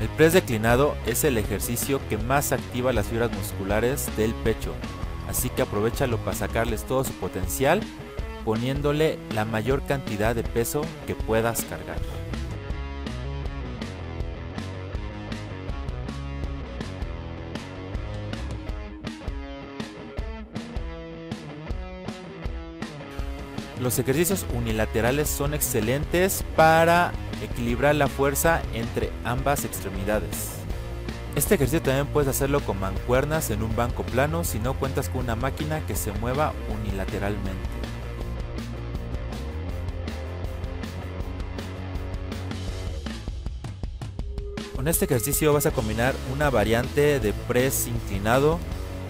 El press declinado es el ejercicio que más activa las fibras musculares del pecho, así que aprovechalo para sacarles todo su potencial poniéndole la mayor cantidad de peso que puedas cargar. Los ejercicios unilaterales son excelentes para equilibrar la fuerza entre ambas extremidades. Este ejercicio también puedes hacerlo con mancuernas en un banco plano si no cuentas con una máquina que se mueva unilateralmente. Con este ejercicio vas a combinar una variante de press inclinado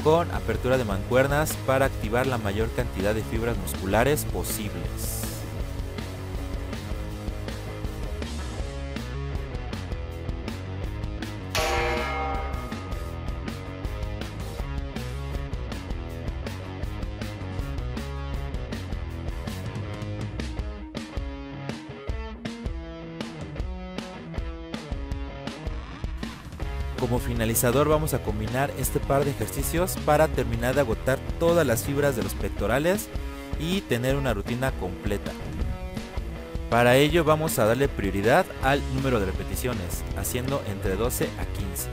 con apertura de mancuernas para activar la mayor cantidad de fibras musculares posibles. Como finalizador vamos a combinar este par de ejercicios para terminar de agotar todas las fibras de los pectorales y tener una rutina completa. Para ello vamos a darle prioridad al número de repeticiones, haciendo entre 12 a 15.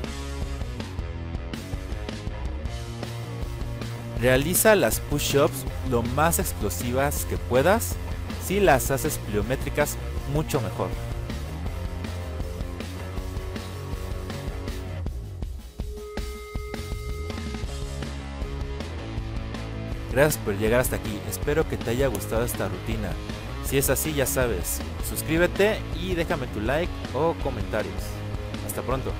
Realiza las push-ups lo más explosivas que puedas, si las haces pliométricas mucho mejor. Gracias por llegar hasta aquí, espero que te haya gustado esta rutina. Si es así ya sabes, suscríbete y déjame tu like o comentarios. Hasta pronto.